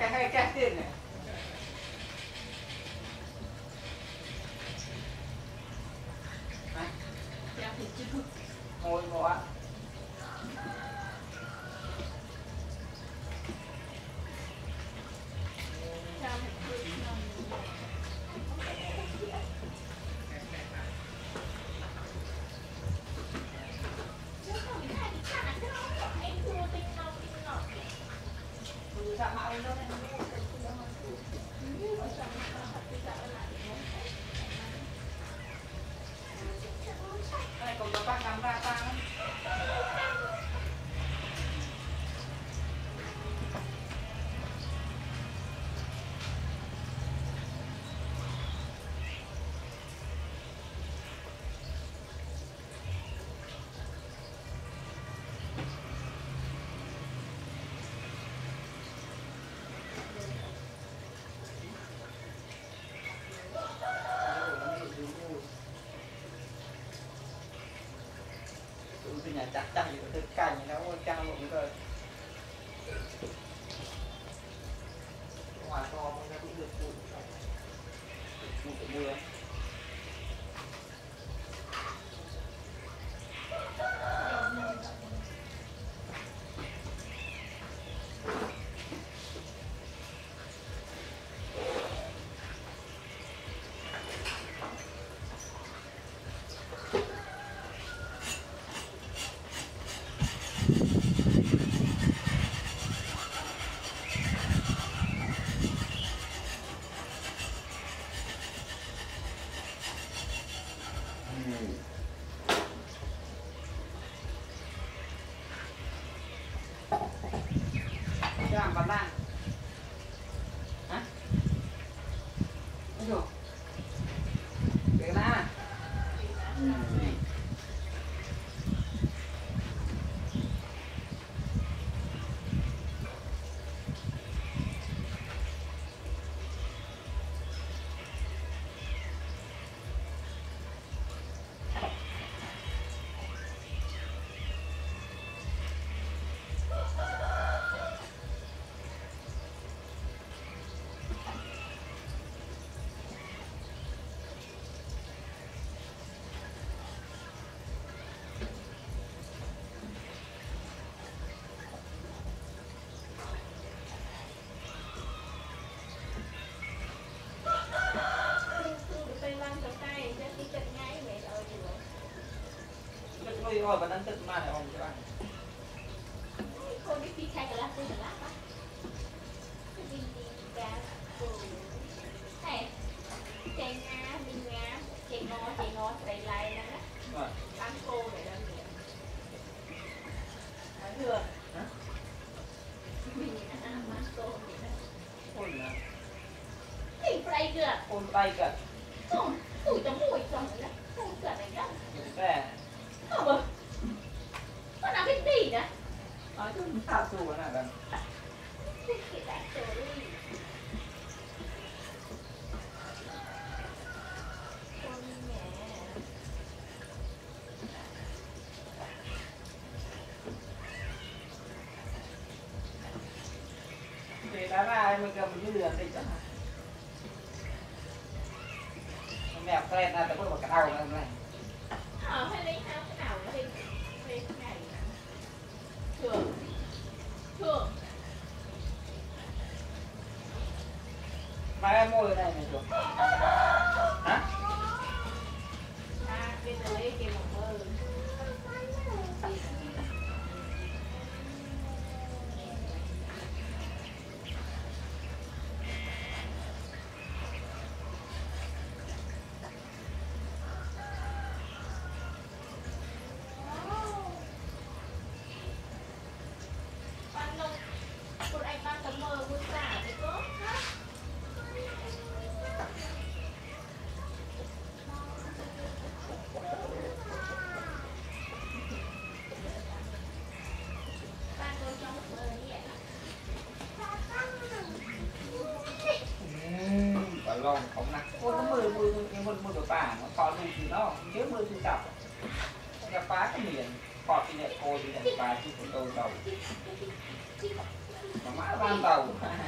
开开干净点。Từ nhà chắc chắn อยู่ตึกกันอยู่แล้วจ้างผมก็ว่าตอมันก็ต้องเลือกพูดพูดกับมือ จ้างกันบ้างฮะไม่ถูกเดี๋ยวนะ ไม่รู้ว่าวันนั้นตึกมาไหนผมใช่ป่ะว่า Thừa คนนะ Thì phải được คนไปกับ Không, ủi tấm mùi tấm này Không cần này đâu อยู่แต่ Không mà Nó làm cái gì nữa อ๋อที่มันข้าวสู้ขนาดนั้น Cái đại trời đi Con mẹ เดี๋ยวแล้วว่า มันก็มันยืดเดือนได้จ้ะมันแบบแกล้งนะแต่พวกมันกระเท่ากันเลย Ờ, hay lấy hao cái nào nó lên Lên cái này nè Thường Thường มาได้โม่เลยได้ไหมจ๊ะฮะ À, cái tới cái một mơ บ้านลงคุณไอ้บ้านตะเมอคุณจ่าไปก็บ้านโดนจ้องเมอเนี่ย อืมปลาลองของนักคนมือมือยังคนมือตัวป่ามันคอดูสิเนาะเยอะมือถือจับกับปลาก็เหมือนปอดที่เนี่ยโคที่เนี่ยปลาที่ผมโตเต่า มามา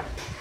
แ